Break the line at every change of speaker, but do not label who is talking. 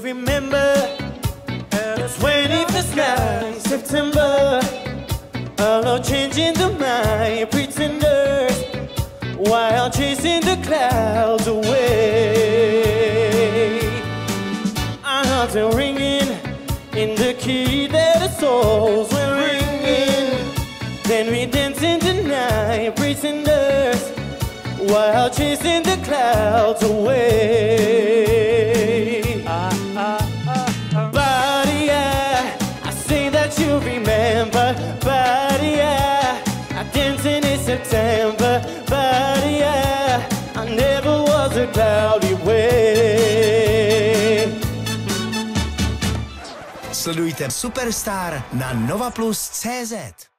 remember the 21st night, September. All changing the mind, pretenders, while chasing the clouds away. Our hearts are ringing in the key that our souls were ringing. Then we dance in the night, pretenders, while chasing the clouds away. Remember. Buddy, I, I dancing in September. but yeah, I never was a cloudy way.
Sledujte Superstar na Nova Plus CZ.